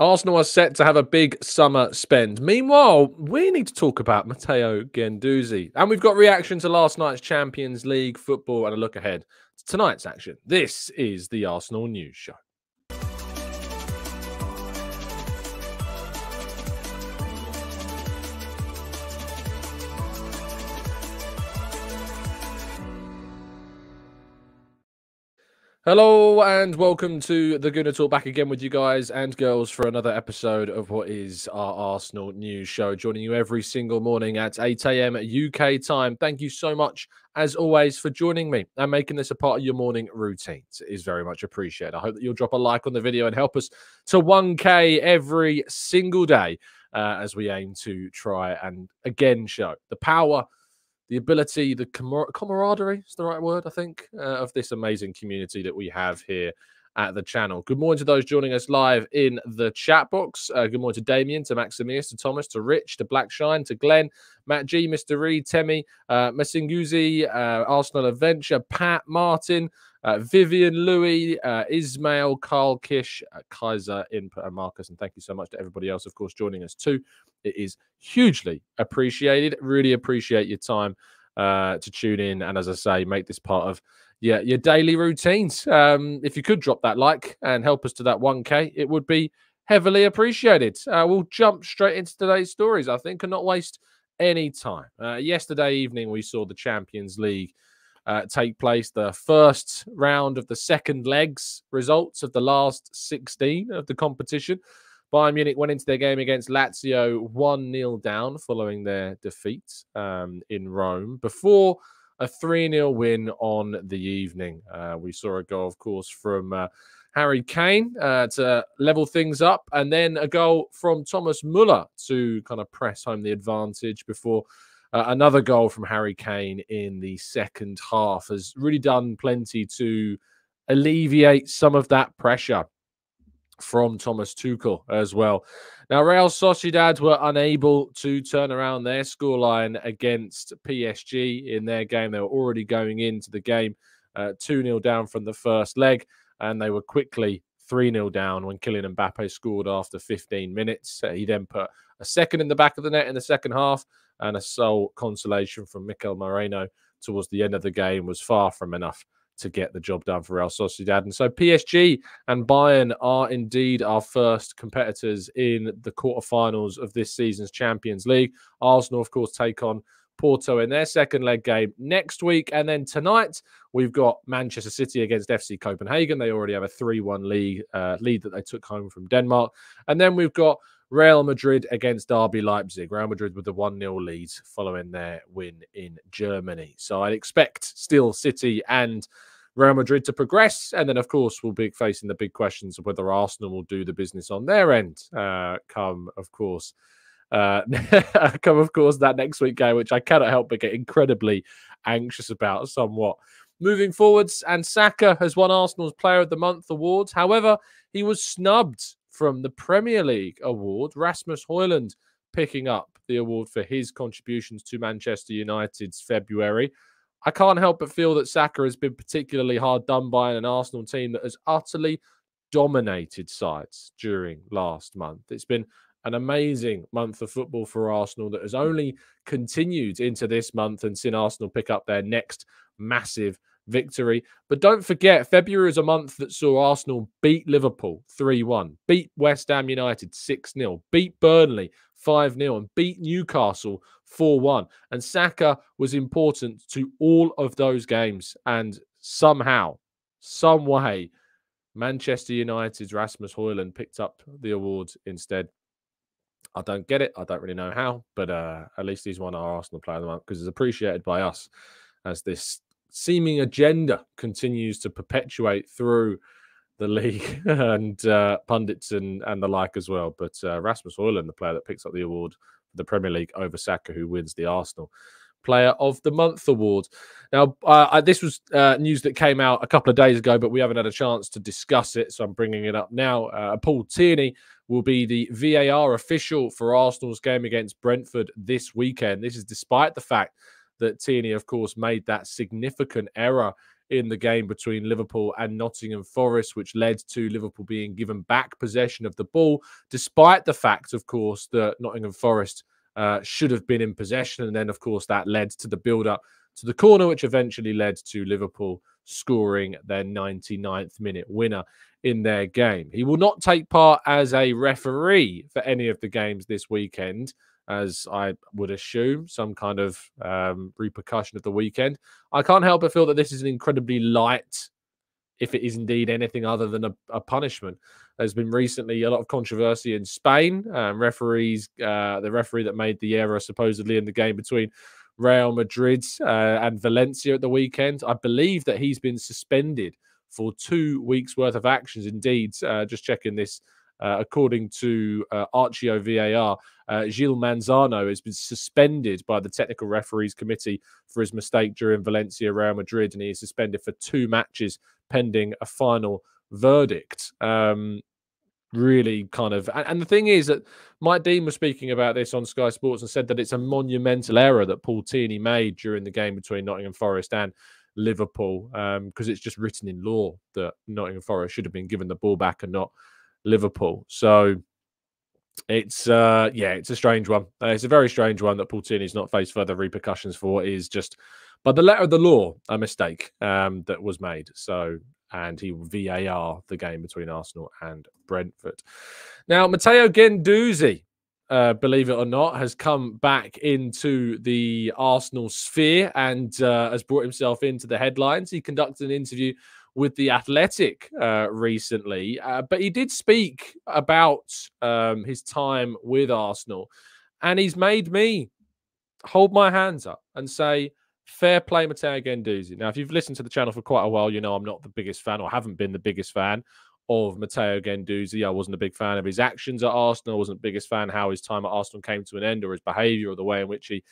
Arsenal are set to have a big summer spend. Meanwhile, we need to talk about Matteo Guendouzi. And we've got reaction to last night's Champions League football and a look ahead to tonight's action. This is the Arsenal News Show. Hello and welcome to the Gooner Talk back again with you guys and girls for another episode of what is our Arsenal news show. Joining you every single morning at 8 a.m. UK time. Thank you so much, as always, for joining me and making this a part of your morning routine. It is very much appreciated. I hope that you'll drop a like on the video and help us to 1K every single day uh, as we aim to try and again show the power the ability, the camaraderie is the right word, I think, uh, of this amazing community that we have here at the channel. Good morning to those joining us live in the chat box. Uh, good morning to Damien, to Maximius, to Thomas, to Rich, to Blackshine, to Glenn, Matt G, Mr. Reed, Temi, uh, Messinguzi, uh, Arsenal Adventure, Pat, Martin, uh, Vivian, Louis, uh, Ismail, Carl Kish, uh, Kaiser, Input, and Marcus. And thank you so much to everybody else, of course, joining us too. It is hugely appreciated. Really appreciate your time uh, to tune in. And as I say, make this part of yeah, your daily routines. Um, if you could drop that like and help us to that 1K, it would be heavily appreciated. Uh, we'll jump straight into today's stories, I think, and not waste any time. Uh, yesterday evening, we saw the Champions League uh, take place, the first round of the second legs results of the last 16 of the competition. Bayern Munich went into their game against Lazio 1 0 down following their defeat um, in Rome before a 3 0 win on the evening. Uh, we saw a goal, of course, from uh, Harry Kane uh, to level things up, and then a goal from Thomas Muller to kind of press home the advantage before uh, another goal from Harry Kane in the second half has really done plenty to alleviate some of that pressure from Thomas Tuchel as well. Now, Real Sociedad were unable to turn around their scoreline against PSG in their game. They were already going into the game uh, 2 uh, 0 down from the first leg, and they were quickly 3 0 down when Kylian Mbappe scored after 15 minutes. Uh, he then put a second in the back of the net in the second half, and a sole consolation from Mikel Merino towards the end of the game was far from enough to get the job done for Real Sociedad. And so PSG and Bayern are indeed our first competitors in the quarterfinals of this season's Champions League. Arsenal, of course, take on Porto in their second leg game next week. And then tonight, we've got Manchester City against FC Copenhagen. They already have a 3 1 lead, uh, lead that they took home from Denmark. And then we've got Real Madrid against RB Leipzig. Real Madrid with the 1 0 lead following their win in Germany. So I'd expect still City and Real Madrid to progress. And then, of course, we'll be facing the big questions of whether Arsenal will do the business on their end. Uh, come, of course. Uh, come, of course, that next week game, which I cannot help but get incredibly anxious about somewhat. Moving forwards, and Saka has won Arsenal's Player of the Month awards. However, he was snubbed from the Premier League award. Rasmus Højlund picking up the award for his contributions to Manchester United's February. I can't help but feel that Saka has been particularly hard done by an Arsenal team that has utterly dominated sides during last month. It's been an amazing month of football for Arsenal that has hmm. only continued into this month and seen Arsenal pick up their next massive victory. But don't forget, February is a month that saw Arsenal beat Liverpool 3 1, beat West Ham United 6 0, beat Burnley 5 0, and beat Newcastle 4 1. And Saka was important to all of those games. And somehow, some way, Manchester United's Rasmus Højlund picked up the award instead. I don't get it. I don't really know how, but uh, at least he's won our Arsenal Player of the Month because it's appreciated by us as this seeming agenda continues to perpetuate through the league and uh, pundits and, and the like as well. But uh, Rasmus Højlund, the player that picks up the award for the Premier League over Saka, who wins the Arsenal Player of the Month award. Now, uh, this was uh, news that came out a couple of days ago, but we haven't had a chance to discuss it, so I'm bringing it up now. Uh, Paul Tierney will be the VAR official for Arsenal's game against Brentford this weekend. This is despite the fact that Tierney, of course, made that significant error in the game between Liverpool and Nottingham Forest, which led to Liverpool being given back possession of the ball, despite the fact, of course, that Nottingham Forest uh, should have been in possession. And then, of course, that led to the build up to the corner, which eventually led to Liverpool scoring their 99th minute winner in their game. He will not take part as a referee for any of the games this weekend as I would assume, some kind of um, repercussion of the weekend. I can't help but feel that this is an incredibly light, if it is indeed anything other than a, a punishment. There's been recently a lot of controversy in Spain. Um, referees, uh, the referee that made the error supposedly in the game between Real Madrid uh, and Valencia at the weekend, I believe that he's been suspended for two weeks worth of actions. Indeed, uh, just checking this uh, according to uh, Archivo VAR, uh, Gil Manzano has been suspended by the technical referees committee for his mistake during Valencia Real Madrid, and he is suspended for two matches pending a final verdict. Um, really kind of and, and, the thing is that Mike Dean was speaking about this on Sky Sports and said that it's a monumental error that Paul Tierney made during the game between Nottingham Forest and Liverpool because um, it's just written in law that Nottingham Forest should have been given the ball back and not Liverpool. So it's uh yeah, it's a strange one. Uh, it's a very strange one that Paul Tierney's not faced further repercussions for. It is just by the letter of the law a mistake um that was made. So and he VAR the game between Arsenal and Brentford. Now Matteo Guendouzi uh, believe it or not, has come back into the Arsenal sphere and uh, has brought himself into the headlines. He conducted an interview with the Athletic uh, recently, uh, but he did speak about um, his time with Arsenal, and he's made me hold my hands up and say, "Fair play, Matteo Guendouzi." Now, if you've listened to the channel for quite a while, you know I'm not the biggest fan, or haven't been the biggest fan of Matteo Guendouzi. I wasn't a big fan of his actions at Arsenal. I wasn't the biggest fan how his time at Arsenal came to an end, or his behaviour, or the way in which he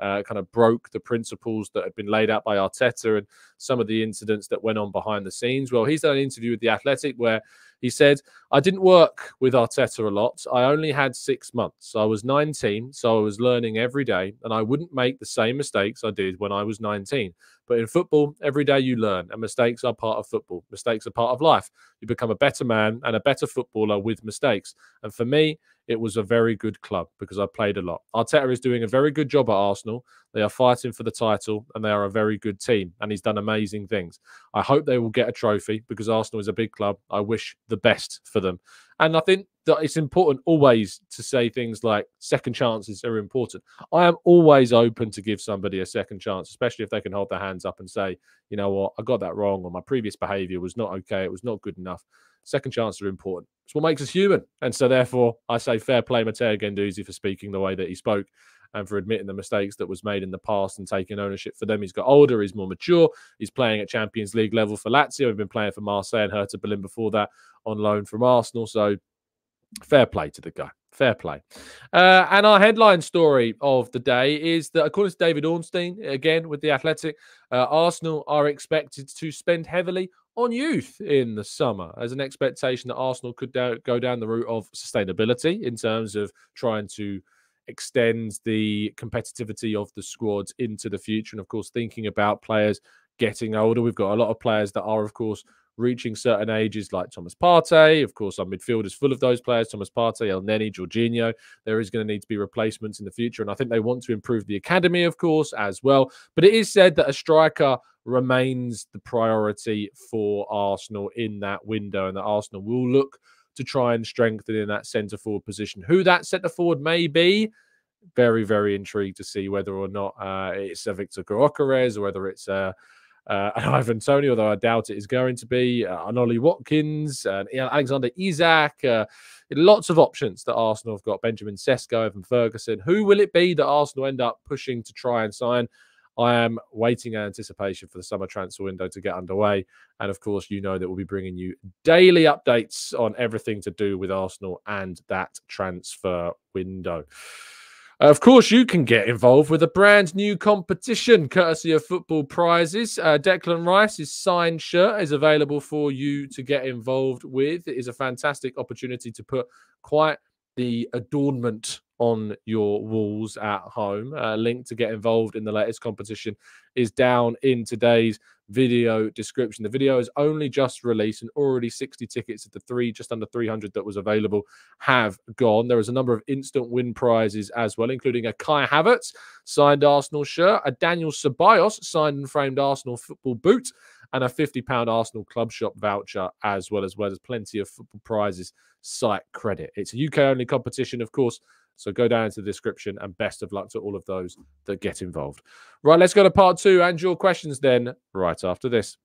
uh, kind of broke the principles that had been laid out by Arteta and some of the incidents that went on behind the scenes. Well, he's done an interview with The Athletic where he said, I didn't work with Arteta a lot. I only had six months. I was 19, so I was learning every day, and I wouldn't make the same mistakes I did when I was 19. But in football, every day you learn, and mistakes are part of football. Mistakes are part of life. You become a better man and a better footballer with mistakes. And for me, it was a very good club because I played a lot. Arteta is doing a very good job at Arsenal. They are fighting for the title and they are a very good team, and he's done amazing things. I hope they will get a trophy because Arsenal is a big club. I wish the best for them. And I think that it's important always to say things like second chances are important. I am always open to give somebody a second chance, especially if they can hold their hands up and say, you know what, I got that wrong, or my previous behavior was not okay, it was not good enough. Second chances are important. It's what makes us human. And so, therefore, I say fair play, Matteo Guendouzi, for speaking the way that he spoke and for admitting the mistakes that was made in the past and taking ownership for them. He's got older, he's more mature, he's playing at Champions League level for Lazio. He's been playing for Marseille and Hertha Berlin before that on loan from Arsenal. So, fair play to the guy. Fair play. Uh, and our headline story of the day is that, according to David Ornstein, again with the Athletic, uh, Arsenal are expected to spend heavily on youth in the summer as an expectation that Arsenal could go down the route of sustainability in terms of trying to extend the competitivity of the squads into the future. And of course, thinking about players getting older, we've got a lot of players that are, of course, reaching certain ages, like Thomas Partey. Of course, our midfield is full of those players Thomas Partey, Elneny, Jorginho. There is going to need to be replacements in the future. And I think they want to improve the academy, of course, as well. But it is said that a striker remains the priority for Arsenal in that window, and that Arsenal will look to try and strengthen in that centre forward position. Who that centre forward may be, very, very intrigued to see whether or not uh, it's a Victor Gyökeres or whether it's a uh, and Ivan Toney, although I doubt it is going to be, uh, Ollie Watkins, and Alexander Isak. Uh, lots of options that Arsenal have got. Benjamin Sesko, Evan Ferguson. Who will it be that Arsenal end up pushing to try and sign? I am waiting in anticipation for the summer transfer window to get underway. And of course, you know that we'll be bringing you daily updates on everything to do with Arsenal and that transfer window. Of course, you can get involved with a brand new competition courtesy of Football Prizes. Uh, Declan Rice's signed shirt is available for you to get involved with. It is a fantastic opportunity to put quite the adornment on your walls at home. Uh, link to get involved in the latest competition is down in today's video description. The video is only just released, and already 60 tickets of the three, just under 300 that was available, have gone. There is a number of instant win prizes as well, including a Kai Havertz signed Arsenal shirt, a Daniel Ceballos signed and framed Arsenal football boot, and a 50 pound Arsenal club shop voucher as well as well as plenty of football prizes site credit. It's a UK only competition, of course. So go down into the description and best of luck to all of those that get involved. Right, let's go to part two and your questions then right after this.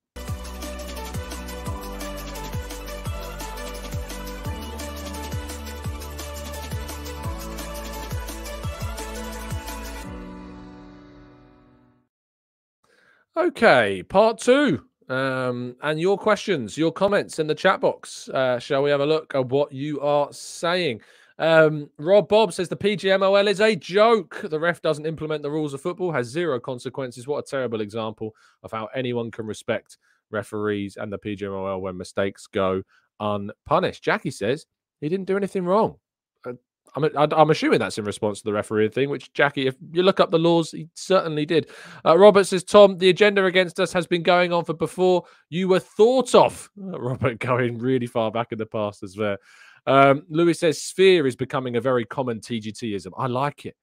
Okay, part two. Um, and your questions, your comments in the chat box. Uh, shall we have a look at what you are saying? Um, Rob Bob says the PGMOL is a joke. The ref doesn't implement the rules of football, has zero consequences. What a terrible example of how anyone can respect referees and the PGMOL when mistakes go unpunished. Jackie says he didn't do anything wrong. Uh, I'm, I'm assuming that's in response to the referee thing, which Jackie, if you look up the laws, he certainly did. Uh, Robert says, Tom, the agenda against us has been going on for before you were thought of. Robert going really far back in the past as well. Um, Louis says sphere is becoming a very common TGTism. I like it.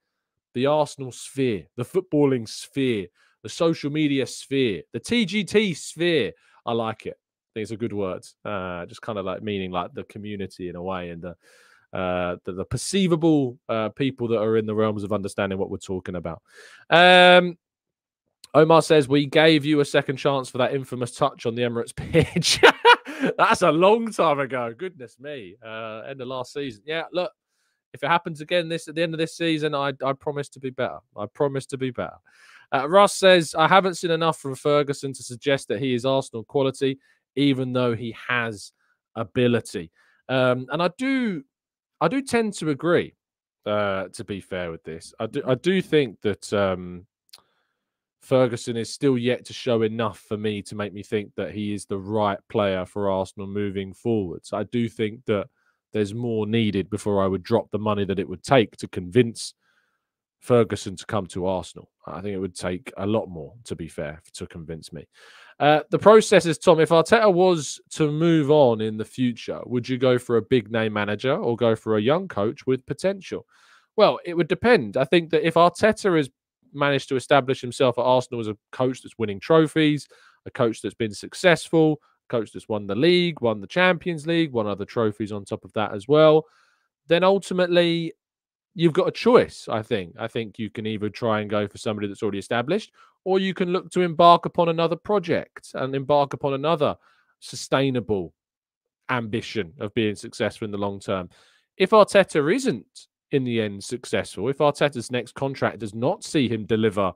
The Arsenal sphere, the footballing sphere, the social media sphere, the TGT sphere. I like it. I think it's a good word. Uh, just kind of like meaning like the community in a way and the uh, the, the perceivable uh, people that are in the realms of understanding what we're talking about. Um, Omar says we gave you a second chance for that infamous touch on the Emirates pitch. That's a long time ago. Goodness me. Uh, end of last season. Yeah, look, if it happens again this at the end of this season, I, I promise to be better. I promise to be better. Uh, Ross says, I haven't seen enough from Ferguson to suggest that he is Arsenal quality, even though he has ability. Um, and I do I do tend to agree, uh, to be fair with this. I do I do think that um, Ferguson is still yet to show enough for me to make me think that he is the right player for Arsenal moving forwards. I do think that there's more needed before I would drop the money that it would take to convince Ferguson to come to Arsenal. I think it would take a lot more, to be fair, to convince me. Uh, the process is, Tom, if Arteta was to move on in the future, would you go for a big name manager or go for a young coach with potential? Well, it would depend. I think that if Arteta is managed to establish himself at Arsenal as a coach that's winning trophies, a coach that's been successful, a coach that's won the league, won the Champions League, won other trophies on top of that as well, then ultimately you've got a choice, I think. I think you can either try and go for somebody that's already established, or you can look to embark upon another project and embark upon another sustainable ambition of being successful in the long term. If Arteta isn't in the end successful, if Arteta's next contract does not see him deliver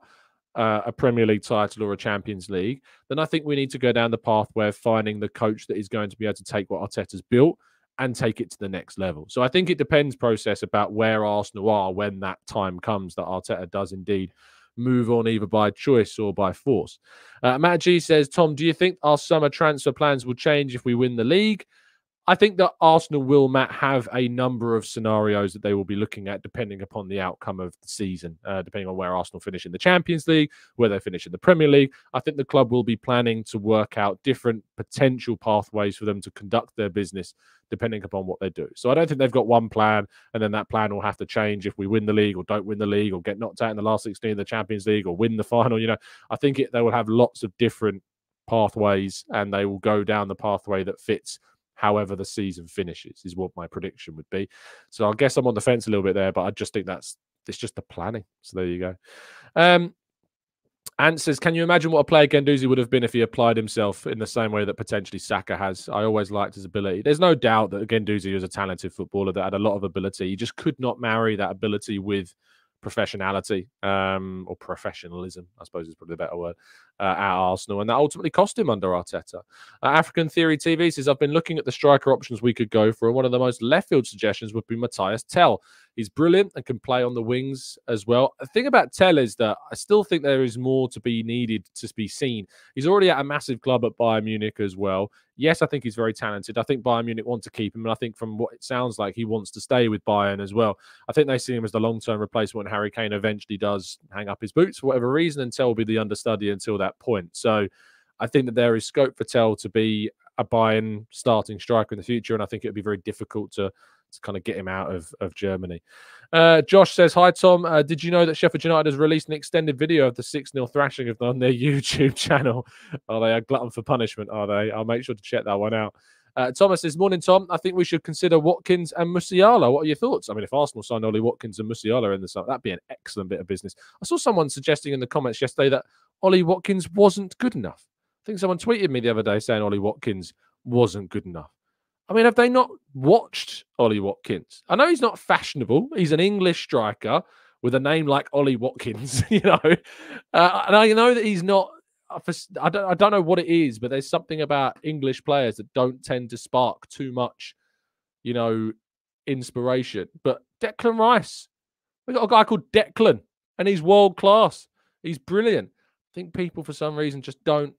uh, a Premier League title or a Champions League, then I think we need to go down the pathway of finding the coach that is going to be able to take what Arteta's built and take it to the next level. So I think it depends, process, about where Arsenal are when that time comes that Arteta does indeed move on either by choice or by force. Uh, Matt G says, Tom, do you think our summer transfer plans will change if we win the league? I think that Arsenal will, Matt, have a number of scenarios that they will be looking at depending upon the outcome of the season, uh, depending on where Arsenal finish in the Champions League, where they finish in the Premier League. I think the club will be planning to work out different potential pathways for them to conduct their business depending upon what they do. So I don't think they've got one plan and then that plan will have to change if we win the league or don't win the league or get knocked out in the last 16 of the Champions League or win the final. You know, I think it, they will have lots of different pathways and they will go down the pathway that fits however the season finishes, is what my prediction would be. So I guess I'm on the fence a little bit there, but I just think that's it's just the planning. So there you go. Um, Ant says, Can you imagine what a player Guendouzi would have been if he applied himself in the same way that potentially Saka has? I always liked his ability. There's no doubt that Guendouzi was a talented footballer that had a lot of ability. He just could not marry that ability with professionality um, or professionalism, I suppose is probably the better word, uh, at Arsenal. And that ultimately cost him under Arteta. Uh, African Theory TV says, I've been looking at the striker options we could go for. And one of the most left field suggestions would be Mathys Tel. He's brilliant and can play on the wings as well. The thing about Tel is that I still think there is more to be needed to be seen. He's already at a massive club at Bayern Munich as well. Yes, I think he's very talented. I think Bayern Munich want to keep him, and I think from what it sounds like, he wants to stay with Bayern as well. I think they see him as the long-term replacement when Harry Kane eventually does hang up his boots for whatever reason, and Tel will be the understudy until that point. So I think that there is scope for Tel to be a Bayern starting striker in the future, and I think it would be very difficult to to kind of get him out of, of Germany. Uh, Josh says, Hi, Tom. Uh, did you know that Sheffield United has released an extended video of the 6 0 thrashing of them on their YouTube channel? Are they a glutton for punishment? Are they? I'll make sure to check that one out. Uh, Thomas says, Morning, Tom. I think we should consider Watkins and Musiala. What are your thoughts? I mean, if Arsenal signed Ollie Watkins and Musiala in the summer, that'd be an excellent bit of business. I saw someone suggesting in the comments yesterday that Ollie Watkins wasn't good enough. I think someone tweeted me the other day saying Ollie Watkins wasn't good enough. I mean, have they not watched Ollie Watkins? I know he's not fashionable. He's an English striker with a name like Ollie Watkins, you know. Uh, and I know that he's not. Uh, I don't, I don't know what it is, but there's something about English players that don't tend to spark too much, you know, inspiration. But Declan Rice, we got a guy called Declan, and he's world class. He's brilliant. I think people, for some reason, just don't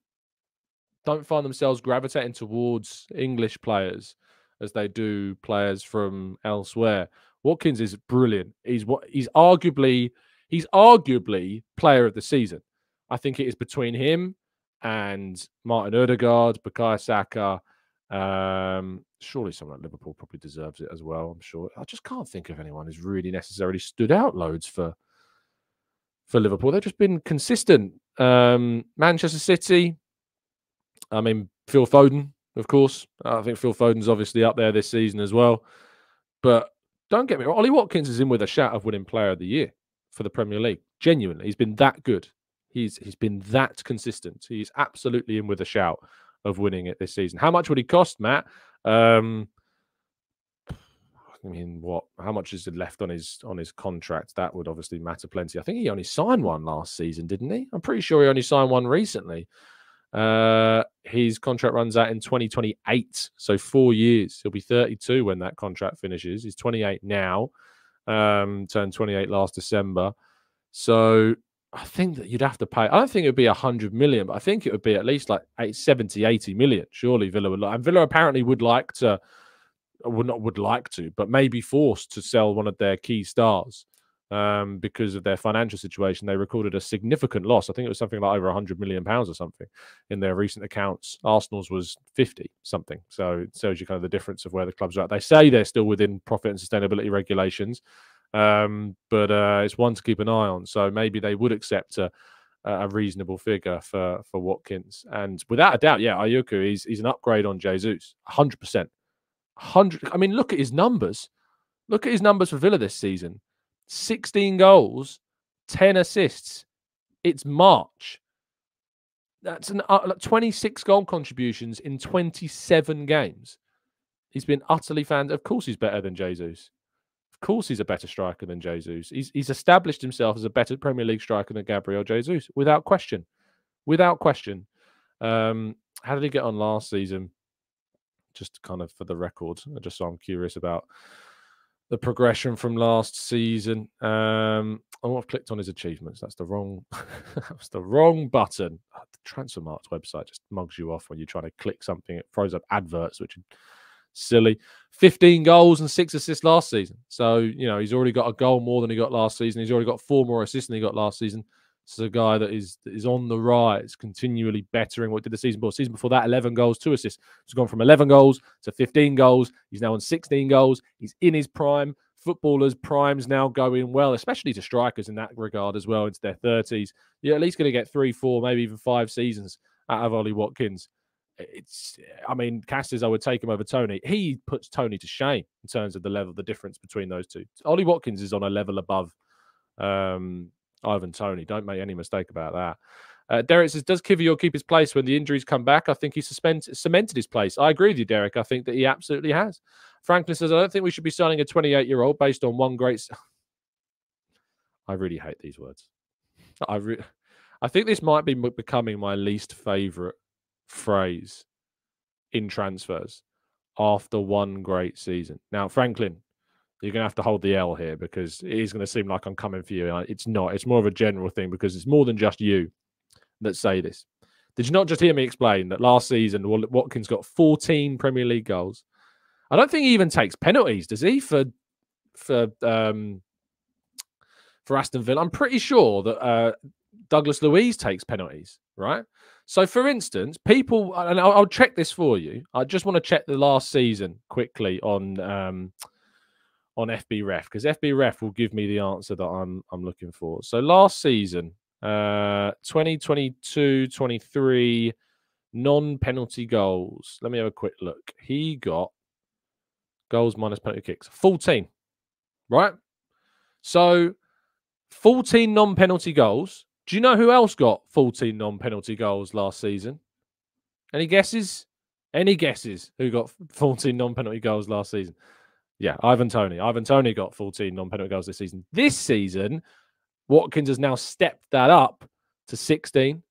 don't find themselves gravitating towards English players as they do players from elsewhere. Watkins is brilliant. He's what he's arguably he's arguably player of the season. I think it is between him and Martin Odegaard, Bukayo Saka. Um, surely someone at Liverpool probably deserves it as well. I'm sure. I just can't think of anyone who's really necessarily stood out loads for for Liverpool. They've just been consistent. Um, Manchester City, I mean, Phil Foden, of course. I think Phil Foden's obviously up there this season as well. But don't get me wrong, Ollie Watkins is in with a shout of winning player of the year for the Premier League. Genuinely, he's been that good. He's he's been that consistent. He's absolutely in with a shout of winning it this season. How much would he cost, Matt? Um, I mean, what? How much is left on his on his contract? That would obviously matter plenty. I think he only signed one last season, didn't he? I'm pretty sure he only signed one recently. Uh, his contract runs out in 2028, so four years. He'll be 32 when that contract finishes. He's 28 now, um, turned 28 last December. So I think that you'd have to pay. I don't think it would be 100 million, but I think it would be at least like 70, 80 million. Surely Villa would like. And Villa apparently would like to, would not would like to, but maybe forced to sell one of their key stars um, because of their financial situation. They recorded a significant loss. I think it was something like over 100 million pounds or something in their recent accounts. Arsenal's was 50 something. So it shows you kind of the difference of where the clubs are at. They say they're still within profit and sustainability regulations, um, but uh, it's one to keep an eye on. So maybe they would accept a, a reasonable figure for for Watkins. And without a doubt, yeah, Aoukou, he's he's an upgrade on Jesus, 100 percent. 100 I mean, look at his numbers. Look at his numbers for Villa this season. 16 goals, 10 assists. It's March. That's an uh, 26 goal contributions in 27 games. He's been utterly fan. Of course, he's better than Jesus. Of course, he's a better striker than Jesus. He's, he's established himself as a better Premier League striker than Gabriel Jesus, without question. Without question. Um, how did he get on last season? Just kind of for the record, just so I'm curious about the progression from last season. Um, oh, I've clicked on his achievements. That's the wrong. that's the wrong button. Oh, the Transfermarkt website just mugs you off when you're trying to click something. It throws up adverts, which are silly. 15 goals and six assists last season. So you know he's already got a goal more than he got last season. He's already got four more assists than he got last season. This is a guy that is is on the rise, continually bettering what did the season before. Season before that, 11 goals, two assists. He's gone from 11 goals to 15 goals. He's now on 16 goals. He's in his prime. Footballers' primes now going well, especially to strikers in that regard as well, into their 30s. You're at least going to get three, four, maybe even five seasons out of Ollie Watkins. It's, I mean, Casters, I would take him over Toney. He puts Toney to shame in terms of the level, the difference between those two. Ollie Watkins is on a level above um, Ivan Toney. Don't make any mistake about that. Uh, Derek says, "Does Kiwior keep his place when the injuries come back?" I think he suspend- cemented his place. I agree with you, Derek. I think that he absolutely has. Franklin says, "I don't think we should be signing a 28-year-old based on one great." I really hate these words. I re- I think this might be becoming my least favorite phrase in transfers after one great season. Now, Franklin, you're going to have to hold the L here because it is going to seem like I'm coming for you. It's not. It's more of a general thing because it's more than just you that say this. Did you not just hear me explain that last season Watkins got 14 Premier League goals? I don't think he even takes penalties, does he? For for um for Aston Villa, I'm pretty sure that uh, Douglas Luiz takes penalties, right? So, for instance, people, and I'll, I'll, check this for you. I just want to check the last season quickly on um, on FBref because FBref will give me the answer that I'm I'm looking for. So, last season, uh, 2022 23 non penalty goals. Let me have a quick look. He got goals minus penalty kicks 14, right? So, 14 non penalty goals do you know who else got 14 non penalty goals last season? Any guesses? Any guesses who got 14 non penalty goals last season? Yeah, Ivan Toney. Ivan Toney got 14 non penalty goals this season. This season, Watkins has now stepped that up to 16.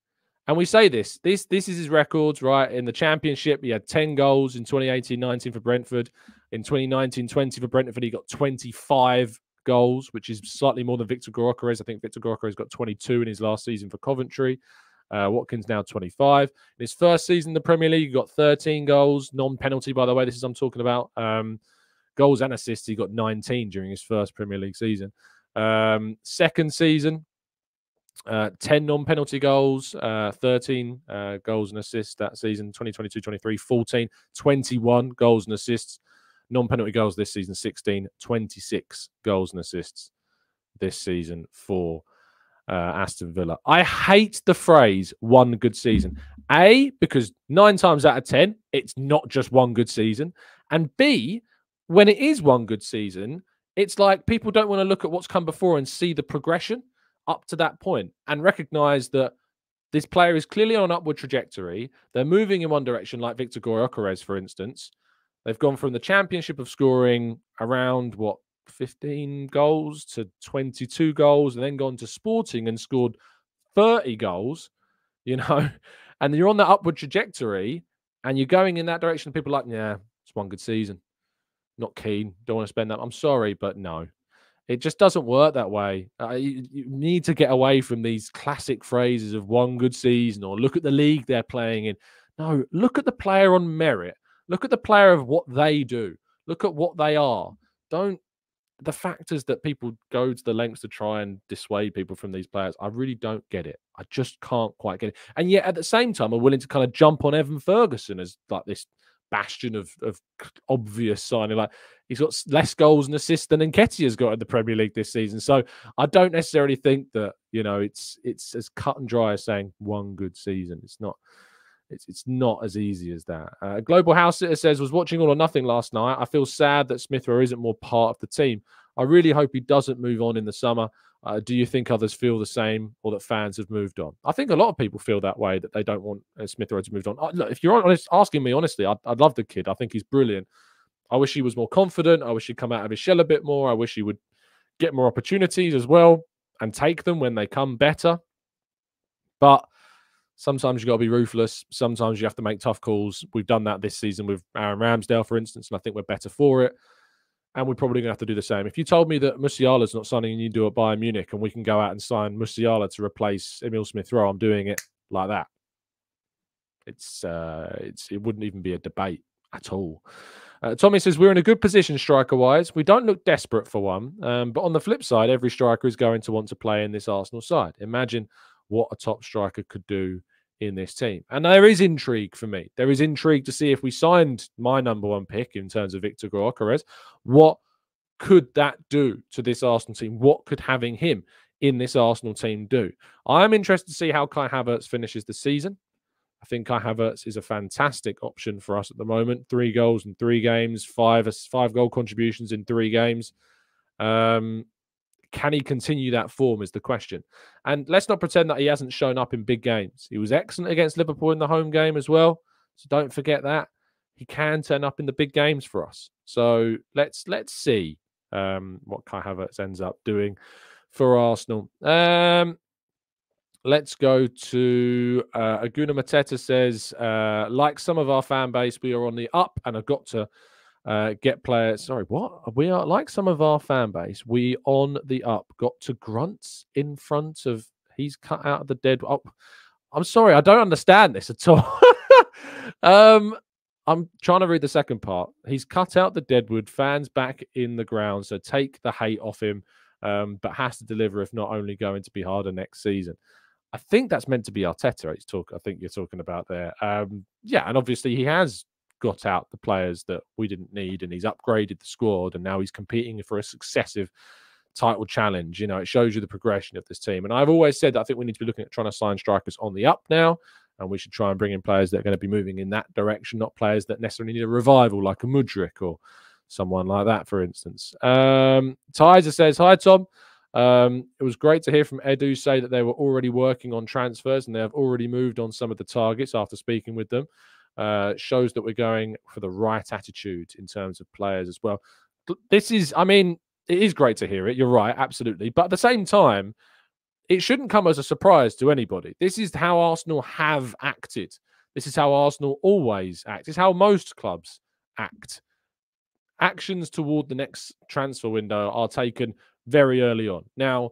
And we say this, this this is his records, right? In the championship, he had 10 goals in 2018-19 for Brentford. In 2019-20 for Brentford, he got 25 goals, which is slightly more than Victor Gyokeres. I think Victor Gyokeres got 22 in his last season for Coventry. Uh, Watkins now 25. In his first season in the Premier League, he got 13 goals, non-penalty, by the way. This is I'm talking about. Um, goals and assists, he got 19 during his first Premier League season. Um, second season, uh, 10 non-penalty goals, uh, 13 uh, goals and assists that season, 2022-23, 14, 21 goals and assists non penalty goals this season 16, 26 goals and assists this season for uh, Aston Villa. I hate the phrase one good season. A, because nine times out of 10, it's not just one good season. And B, when it is one good season, it's like people don't want to look at what's come before and see the progression up to that point and recognize that this player is clearly on an upward trajectory. They're moving in one direction, like Victor Gyokeres, for instance. They've gone from the championship of scoring around what 15 goals to 22 goals, and then gone to Sporting and scored 30 goals. You know, and you're on that upward trajectory, and you're going in that direction. People are like, yeah, it's one good season. Not keen. Don't want to spend that. I'm sorry, but no, it just doesn't work that way. Uh, you, you, need to get away from these classic phrases of one good season or look at the league they're playing in. No, look at the player on merit. Look at the player of what they do. Look at what they are. Don't the factors that people go to the lengths to try and dissuade people from these players. I really don't get it. I just can't quite get it. And yet at the same time, I'm willing to kind of jump on Evan Ferguson as like this bastion of, of obvious signing. Like he's got less goals and assists than Nketiah's got in the Premier League this season. So I don't necessarily think that you know it's it's as cut and dry as saying one good season. It's not. It's, it's not as easy as that. Uh, Global House Sitter says, was watching All or Nothing last night. I feel sad that Smith isn't more part of the team. I really hope he doesn't move on in the summer. Uh, do you think others feel the same or that fans have moved on? I think a lot of people feel that way, that they don't want uh, Smith Rowe to move on. Uh, look, if you're honest, asking me honestly, I'd, I'd love the kid. I think he's brilliant. I wish he was more confident. I wish he'd come out of his shell a bit more. I wish he would get more opportunities as well and take them when they come better. But Sometimes you got to be ruthless. Sometimes you have to make tough calls. We've done that this season with Aaron Ramsdale, for instance, and I think we're better for it. And we're probably going to have to do the same. If you told me that Musiala's not signing a new deal at Bayern Munich and we can go out and sign Musiala to replace Emil Smith Rowe, I'm doing it like that. It's uh, it's it wouldn't even be a debate at all. Uh, Tommy says we're in a good position striker wise. We don't look desperate for one, um, but on the flip side, every striker is going to want to play in this Arsenal side. Imagine what a top striker could do in this team. And there is intrigue for me. There is intrigue to see if we signed my number one pick in terms of Victor Gyokeres, what could that do to this Arsenal team? What could having him in this Arsenal team do? I'm interested to see how Kai Havertz finishes the season. I think Kai Havertz is a fantastic option for us at the moment. Three goals in three games, five five goal contributions in three games. Um, can he continue that form is the question. And let's not pretend that he hasn't shown up in big games. He was excellent against Liverpool in the home game as well. So don't forget that. He can turn up in the big games for us. So let's let's see um, what Kai Havertz ends up doing for Arsenal. Um, let's go to uh, Aguna Mateta says, uh, like some of our fan base, we are on the up and have got to Uh, get players. Sorry, what? We are like some of our fan base. We on the up. Got to grunts in front of. He's cut out of the dead. Oh, I'm sorry, I don't understand this at all. um, I'm trying to read the second part. He's cut out the Deadwood fans back in the ground, so take the hate off him, um, but has to deliver if not only going to be harder next season. I think that's meant to be Arteta. He's talk. I think you're talking about there. Um, yeah, and obviously he has got out the players that we didn't need, and he's upgraded the squad, and now he's competing for a successive title challenge. You know, it shows you the progression of this team. And I've always said that I think we need to be looking at trying to sign strikers on the up now and we should try and bring in players that are going to be moving in that direction, not players that necessarily need a revival like a Mudryk or someone like that, for instance. Um, Tizer says, Hi, Tom. Um, it was great to hear from Edu say that they were already working on transfers and they have already moved on some of the targets after speaking with them. Uh, shows that we're going for the right attitude in terms of players as well. This is, I mean, it is great to hear it. You're right, absolutely. But at the same time, it shouldn't come as a surprise to anybody. This is how Arsenal have acted. This is how Arsenal always act. It's how most clubs act. Actions toward the next transfer window are taken very early on. Now,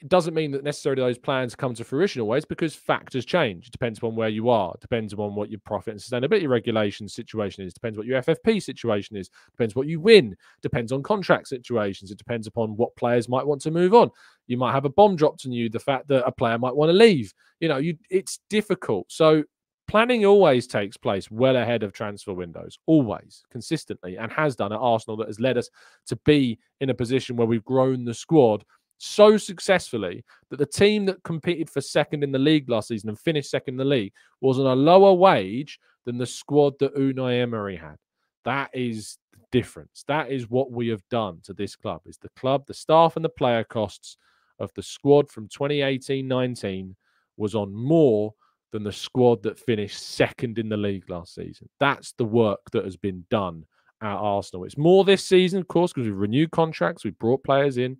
it doesn't mean that necessarily those plans come to fruition always because factors change. It depends upon where you are, it depends upon what your profit and sustainability regulation situation is, it depends what your FFP situation is, it depends what you win, it depends on contract situations, it depends upon what players might want to move on. You might have a bomb dropped on you, the fact that a player might want to leave. You know, you it's difficult. So planning always takes place well ahead of transfer windows, always, consistently, and has done at Arsenal that has led us to be in a position where we've grown the squad so successfully that the team that competed for second in the league last season and finished second in the league was on a lower wage than the squad that Unai Emery had. That is the difference. That is what we have done to this club. Is the club, the staff, and the player costs of the squad from 2018-19 was on more than the squad that finished second in the league last season. That's the work that has been done at Arsenal. It's more this season, of course, because we've renewed contracts, we've brought players in.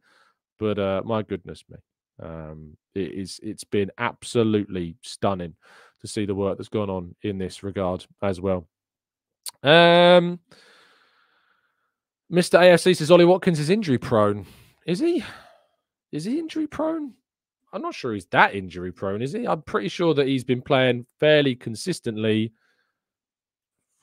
But uh, my goodness me, um, it is it's been absolutely stunning to see the work that's gone on in this regard as well. Um, Mr. AFC says Ollie Watkins is injury prone. Is he? Is he injury prone? I'm not sure he's that injury prone, is he? I'm pretty sure that he's been playing fairly consistently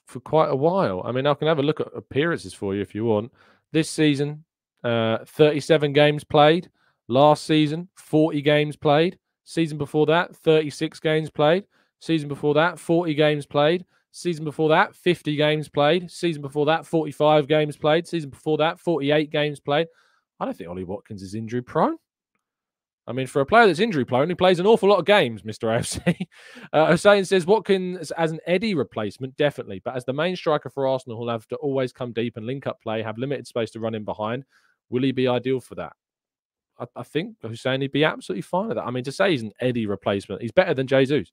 for quite a while. I mean, I can have a look at appearances for you if you want. This season, uh, 37 games played. Last season, 40 games played. Season before that, 36 games played. Season before that, 40 games played. Season before that, 50 games played. Season before that, 45 games played. Season before that, 48 games played. I don't think Ollie Watkins is injury prone. I mean, for a player that's injury prone, he plays an awful lot of games, Mr. AFC. Uh, Hussein says Watkins as an Eddie replacement, definitely. But as the main striker for Arsenal, he'll have to always come deep and link up play, have limited space to run in behind. Will he be ideal for that? I, I think Hussein he'd be absolutely fine with that. I mean, to say he's an Eddie replacement, he's better than Jesus.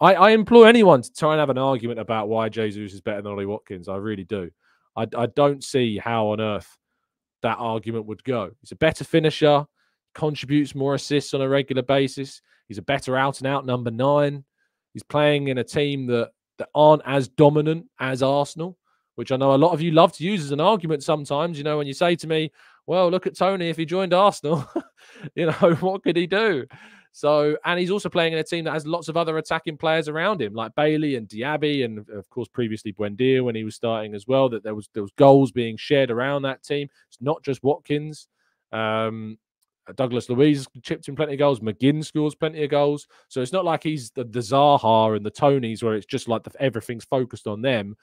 I, I implore anyone to try and have an argument about why Jesus is better than Ollie Watkins. I really do. I, I don't see how on earth that argument would go. He's a better finisher, contributes more assists on a regular basis. He's a better out and out number nine. He's playing in a team that that aren't as dominant as Arsenal which I know a lot of you love to use as an argument sometimes. You know, when you say to me, well, look at Toney. if he joined Arsenal, you know, what could he do? So, and he's also playing in a team that has lots of other attacking players around him, like Bailey and Diaby, and of course previously Buendia when he was starting as well. That there was there was goals being shared around that team. It's not just Watkins. Um, Douglas Luiz chipped in plenty of goals. McGinn scores plenty of goals. So it's not like he's the, the Zaha and the Toneys where it's just like the, everything's focused on them.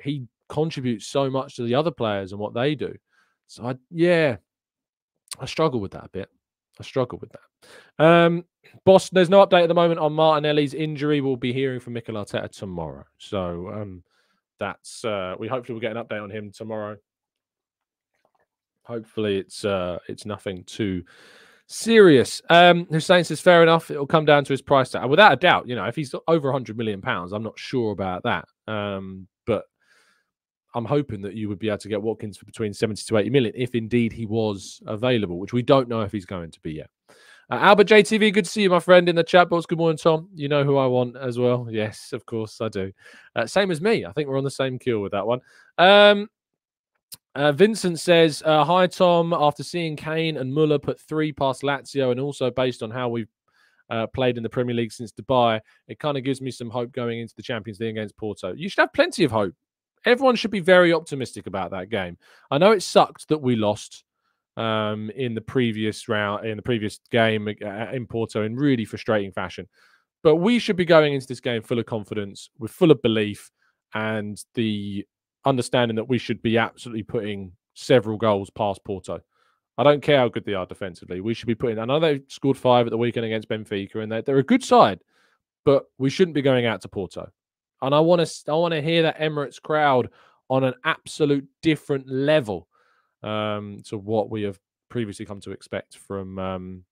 He contributes so much to the other players and what they do. So I yeah, I struggle with that a bit. I struggle with that. Um, boss, there's no update at the moment on Martinelli's injury. We'll be hearing from Mikel Arteta tomorrow. So um, that's uh, we hopefully will get an update on him tomorrow. Hopefully it's uh, it's nothing too serious. Um, Hussein says fair enough. It'll come down to his price tag. Without a doubt, you know, if he's over 100 million pounds, I'm not sure about that. Um, I'm hoping that you would be able to get Watkins for between 70 to 80 million if indeed he was available, which we don't know if he's going to be yet. Uh, Albert JTV, good to see you, my friend, in the chat box. Good morning, Tom. You know who I want as well. Yes, of course I do. Uh, same as me. I think we're on the same kill with that one. Um, uh, Vincent says, uh, Hi, Tom. After seeing Kane and Muller put three past Lazio, and also based on how we've uh, played in the Premier League since Dubai, it kind of gives me some hope going into the Champions League against Porto. You should have plenty of hope. Everyone should be very optimistic about that game. I know it sucked that we lost um, in the previous round, in the previous game uh, in Porto, in really frustrating fashion. But we should be going into this game full of confidence, with full of belief, and the understanding that we should be absolutely putting several goals past Porto. I don't care how good they are defensively. We should be putting. I know they scored five at the weekend against Benfica, and they're, they're a good side, but we shouldn't be going out to Porto. And I want to. I want to hear that Emirates crowd on an absolute different level um, to what we have previously come to expect from um,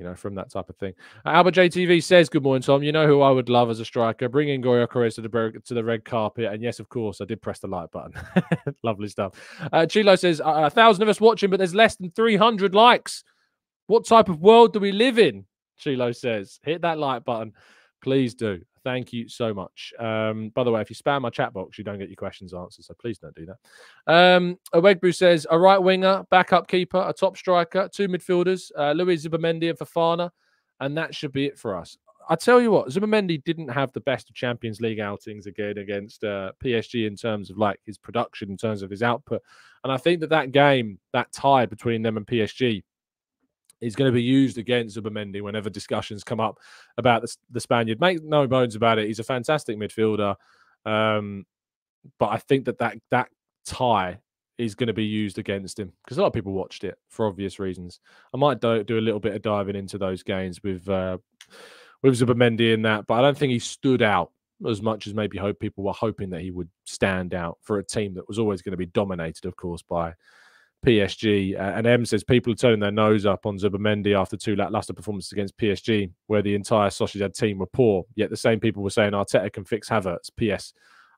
you know, from that type of thing. Albert JTV says, "Good morning, Tom. You know who I would love as a striker? Bring in Goyo to the to the red carpet." And yes, of course, I did press the like button. Lovely stuff. Uh, Chilo says, "A thousand of us watching, but there's less than 300 likes. What type of world do we live in?" Chilo says, "Hit that like button, please do." Thank you so much. Um, by the way, if you spam my chat box, you don't get your questions answered. So please don't do that. Um, Awegbu says a right winger, backup keeper, a top striker, two midfielders, uh, Luis Zubimendi and Fofana, and that should be it for us. I tell you what, Zubimendi didn't have the best of Champions League outings again against uh, PSG in terms of like his production, in terms of his output, and I think that that game, that tie between them and PSG, is going to be used against Zubimendi whenever discussions come up about the, the, Spaniard. Make no bones about it; he's a fantastic midfielder. Um, but I think that that that tie is going to be used against him because a lot of people watched it for obvious reasons. I might do, do a little bit of diving into those games with uh, with Zubimendi in that, but I don't think he stood out as much as maybe hope people were hoping that he would stand out for a team that was always going to be dominated, of course, by PSG. Uh, and M says people are turning their nose up on Zubimendi after two lackluster performances against PSG, where the entire Sociedad team were poor. Yet the same people were saying Arteta can fix Havertz. P.S.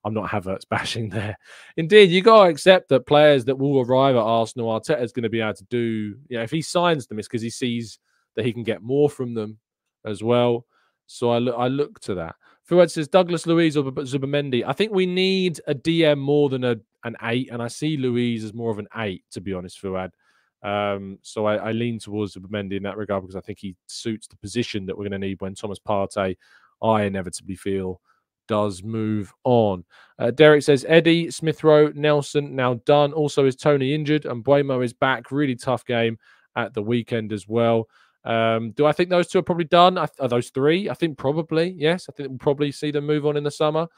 I'm not Havertz bashing there. Indeed, you got to accept that players that will arrive at Arsenal, Arteta is going to be able to do. You know, if he signs them, it's because he sees that he can get more from them as well. So I look, I look to that. Fuad says Douglas Luiz or Zubimendi. I think we need a DM more than a an eight, and I see Luiz as more of an eight, to be honest, Fuad. Um, so I, I, lean towards Mendy in that regard because I think he suits the position that we're going to need when Thomas Partey, I inevitably feel, does move on. Uh, Derek says Eddie, Smith Rowe, Nelson now done. Also, is Toney injured? And Mbeumo is back. Really tough game at the weekend as well. Um, do I think those two are probably done? Are those three? I think probably, yes. I think we'll probably see them move on in the summer.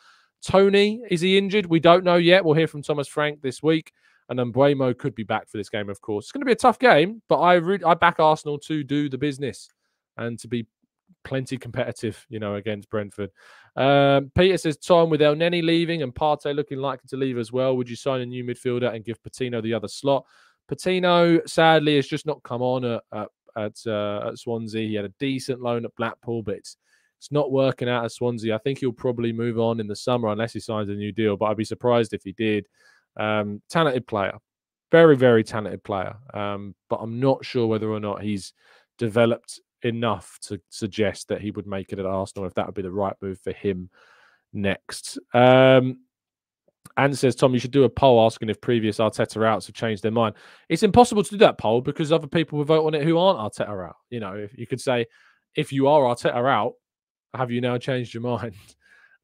Toney, is he injured? We don't know yet. We'll hear from Thomas Frank this week. And then Mbeumo could be back for this game, of course. It's going to be a tough game, but I re- I back Arsenal to do the business and to be plenty competitive, you know, against Brentford. Um, Peter says, Tom, with Elneny leaving and Partey looking likely to leave as well, would you sign a new midfielder and give Patino the other slot? Patino, sadly, has just not come on at, at, at, uh, at Swansea. He had a decent loan at Blackpool, but it's it's not working out at Swansea. I think he'll probably move on in the summer unless he signs a new deal. But I'd be surprised if he did. Um, talented player, very very talented player. Um, but I'm not sure whether or not he's developed enough to suggest that he would make it at Arsenal if that would be the right move for him next. Um, and says, Tom, you should do a poll asking if previous Arteta outs have changed their mind. It's impossible to do that poll because other people will vote on it who aren't Arteta out. You know, if you could say, if you are Arteta out, have you now changed your mind?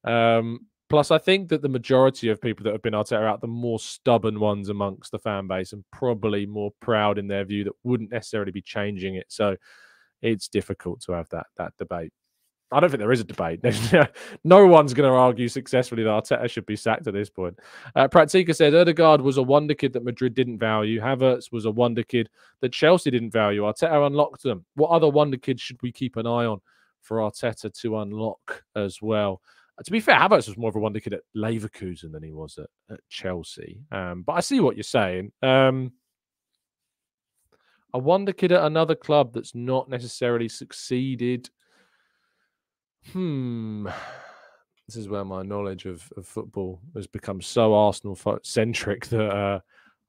Um, plus, I think that the majority of people that have been Arteta out, the more stubborn ones amongst the fan base, and probably more proud in their view that wouldn't necessarily be changing it. So it's difficult to have that that debate. I don't think there is a debate. no one's going to argue successfully that Arteta should be sacked at this point. Uh, Pratika said Odegaard was a wonder kid that Madrid didn't value. Havertz was a wonder kid that Chelsea didn't value. Arteta unlocked them. What other wonder kids should we keep an eye on? For Arteta to unlock as well. Uh, to be fair, Havertz was more of a wonder kid at Leverkusen than he was at, at Chelsea. Um, but I see what you're saying. Um, a wonder kid at another club that's not necessarily succeeded. Hmm. This is where my knowledge of, of football has become so Arsenal centric that uh,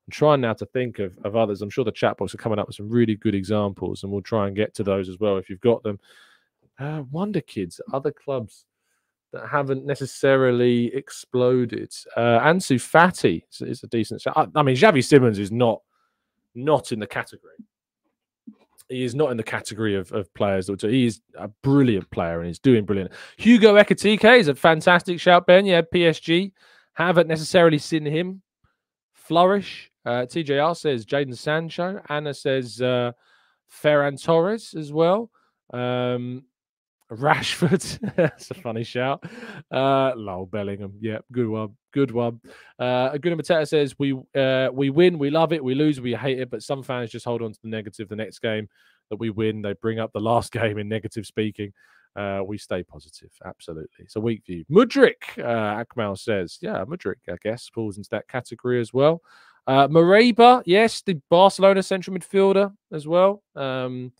I'm trying now to think of, of others. I'm sure the chat box are coming up with some really good examples, and we'll try and get to those as well if you've got them. Uh, Wonder Kids, other clubs that haven't necessarily exploded. Uh, Ansu Fati is, is a decent. I, I mean, Xavi Simons is not not in the category. He is not in the category of, of players. That he is a brilliant player and he's doing brilliant. Hugo Ekitike is a fantastic shout, Ben. Yeah, PSG haven't necessarily seen him flourish. Uh, TJR says Jaden Sancho. Anna says uh, Ferran Torres as well. Um, Rashford. That's a funny shout. Uh, Lol Bellingham. Yeah, good one. Good one. Uh, Aguna Mateta says we uh, we win, we love it, we lose, we hate it, but some fans just hold on to the negative. The next game that we win, they bring up the last game in negative speaking. Uh, we stay positive. Absolutely. It's a weak view. Mudrik, uh, Akmal says, yeah, Mudrik, I guess, falls into that category as well. Uh, Moriba, yes, the Barcelona central midfielder as well. Um,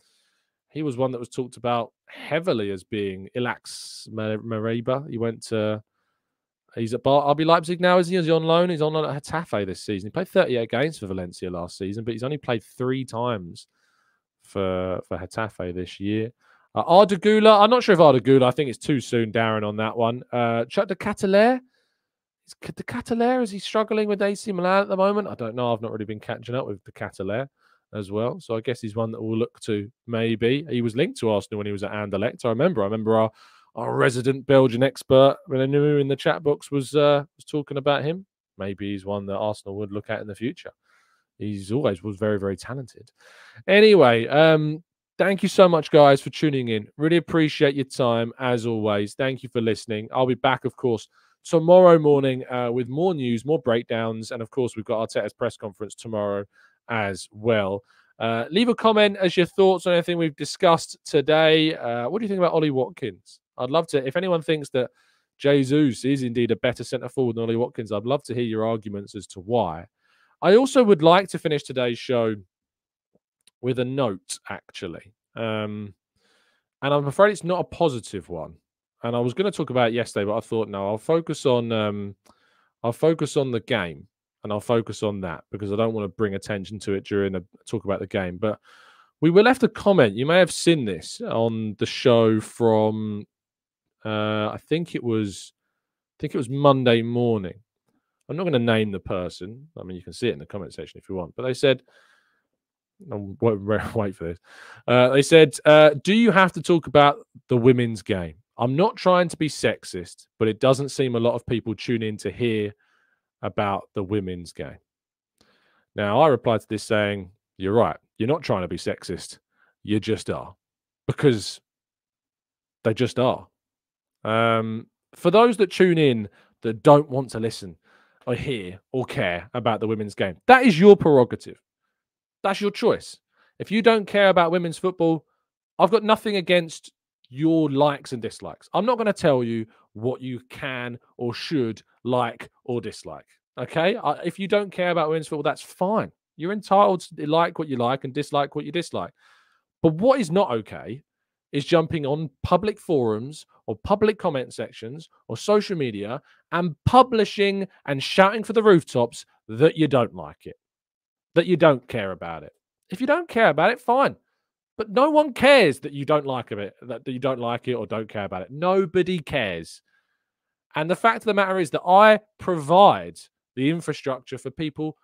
he was one that was talked about heavily as being Ilaix Moriba. He went to he's at Bar- RB Leipzig now, is he? Is he on loan? He's on loan at Getafe this season. He played 38 games for Valencia last season, but he's only played three times for for Getafe this year. Uh, Arda Güler, I'm not sure if Arda Güler, I think it's too soon, Darren, on that one. Uh, Chuck de Ketelaere, is De Ketelaere, is he struggling with AC Milan at the moment? I don't know. I've not really been catching up with De Ketelaere as well. So I guess he's one that we'll look to maybe. He was linked to Arsenal when he was at Anderlecht. I remember. I remember our, our resident Belgian expert when I knew in the chat box was uh, was talking about him. Maybe he's one that Arsenal would look at in the future. He's always was very, very talented. Anyway, um, thank you so much, guys, for tuning in. Really appreciate your time as always. Thank you for listening. I'll be back, of course, tomorrow morning uh, with more news, more breakdowns, and of course, we've got Arteta's press conference tomorrow as well. Uh, leave a comment as your thoughts on anything we've discussed today. Uh, what do you think about Ollie Watkins? I'd love to, if anyone thinks that Jesus is indeed a better centre forward than Ollie Watkins, I'd love to hear your arguments as to why. I also would like to finish today's show with a note, actually. Um, and I'm afraid it's not a positive one. And I was going to talk about yesterday, but I thought no, I'll focus on um, I'll focus on the game and I'll focus on that because I don't want to bring attention to it during the talk about the game. But we were left a comment. You may have seen this on the show from uh, I think it was I think it was Monday morning. I'm not going to name the person. I mean, you can see it in the comment section if you want. But they said, I won't wait for this. Uh, they said, uh, "Do you have to talk about the women's game?" I'm not trying to be sexist, but it doesn't seem a lot of people tune in to hear about the women's game. Now, I replied to this saying, You're right. You're not trying to be sexist. You just are. Because they just are. Um, for those that tune in that don't want to listen or hear or care about the women's game, that is your prerogative. That's your choice. If you don't care about women's football, I've got nothing against your likes and dislikes. I'm not going to tell you what you can or should like or dislike. Okay. if you don't care about women's football, that's fine. You're entitled to like what you like and dislike what you dislike. But what is not okay is jumping on public forums or public comment sections or social media and publishing and shouting for the rooftops that you don't like it, that you don't care about it. If you don't care about it, fine. But no one cares that you don't like it, that you don't like it or don't care about it. Nobody cares. And the fact of the matter is that I provide the infrastructure for people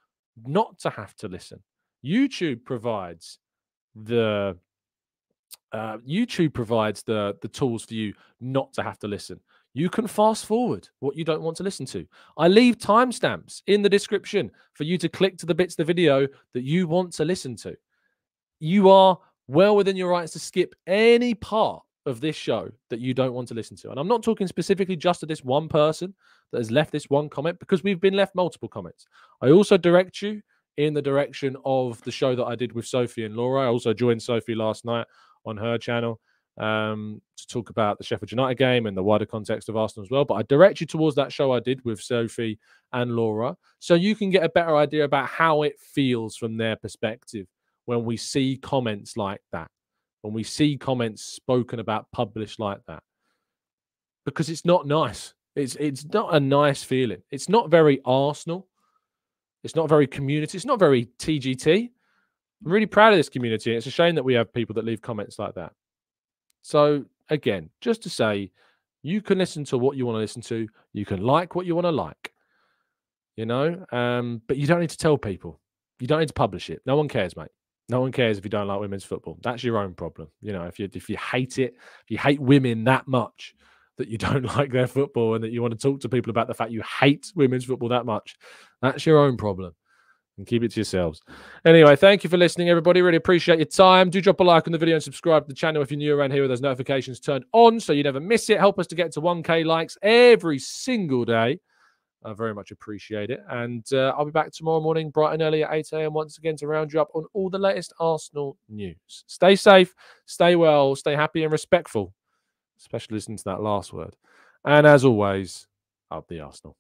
not to have to listen. YouTube provides the uh, YouTube provides the the tools for you not to have to listen. You can fast forward what you don't want to listen to. I leave timestamps in the description for you to click to the bits of the video that you want to listen to. You are well within your rights to skip any part of this show that you don't want to listen to. And I'm not talking specifically just to this one person that has left this one comment because we've been left multiple comments. I also direct you in the direction of the show that I did with Sophie and Laura. I also joined Sophie last night on her channel um, to talk about the Sheffield United game and the wider context of Arsenal as well. But I direct you towards that show I did with Sophie and Laura so you can get a better idea about how it feels from their perspective when we see comments like that, when we see comments spoken about published like that, because it's not nice. It's it's not a nice feeling. It's not very Arsenal It's not very community. It's not very TGT. I'm really proud of this community. It's a shame that we have people that leave comments like that. So, again, just to say, you can listen to what you want to listen to. You can like what you want to like, you know, um, but you don't need to tell people. You don't need to publish it. No one cares, mate. No one cares if you don't like women's football. That's your own problem. You know, if you if you hate it, if you hate women that much that you don't like their football and that you want to talk to people about the fact you hate women's football that much, that's your own problem and keep it to yourselves. Anyway, thank you for listening, everybody. Really appreciate your time. Do drop a like on the video and subscribe to the channel if you're new around here with those notifications turned on so you never miss it. Help us to get to 1K likes every single day. I very much appreciate it. And uh, I'll be back tomorrow morning, bright and early at 8 a.m. once again to round you up on all the latest Arsenal news. Stay safe, stay well, stay happy and respectful, especially listening to that last word. And as always, up the Arsenal.